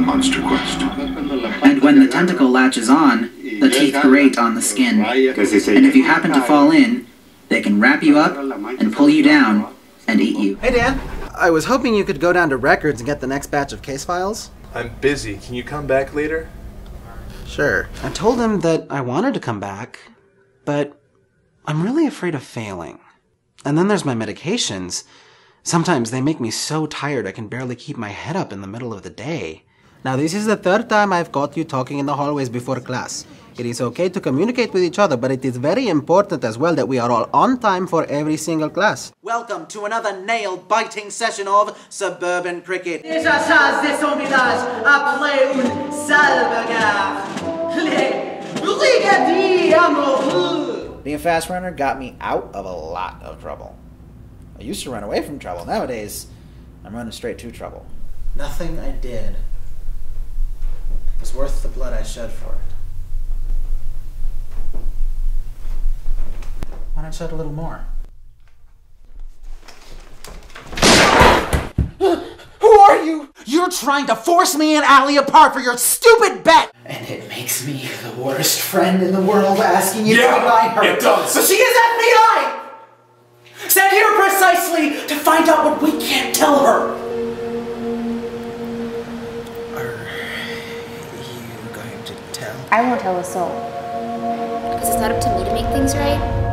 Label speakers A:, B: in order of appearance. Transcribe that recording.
A: Monster Quest.
B: And when the tentacle latches on, the teeth grate on the skin. And if you happen to fall in, they can wrap you up and pull you down and eat you.
C: Hey, Dan. I was hoping you could go down to records and get the next batch of case files.
D: I'm busy. Can you come back later?
C: Sure. I told him that I wanted to come back, but I'm really afraid of failing. And then there's my medications. Sometimes they make me so tired I can barely keep my head up in the middle of the day. Now, this is the third time I've caught you talking in the hallways before class. It is okay to communicate with each other, but it is very important as well that we are all on time for every single class. Welcome to another nail-biting session of Suburban Cricket.
E: Being a fast runner got me out of a lot of trouble. I used to run away from trouble. Nowadays, I'm running straight to trouble.
C: Nothing I did was worth the blood I shed for it. Why not shed a little more? Who are you? You're trying to force me and Allie apart for your stupid bet! And it makes me the worst friend in the world asking you to deny her.
D: it does.
C: So she is FBI! Sent here precisely to find out what we can't tell her!
F: I won't tell a soul. Because it's not up to me to make things right.